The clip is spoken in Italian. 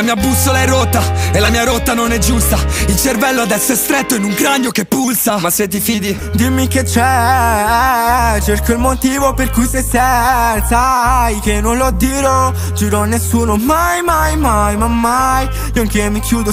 La mia bussola è rotta e la mia rotta non è giusta. Il cervello adesso è stretto in un cranio che pulsa. Ma se ti fidi Dimmi che c'è. Cerco il motivo per cui sei senza. Sai che non lo dirò Giuro a nessuno. Mai mai mai ma mai. Io anche mi chiudo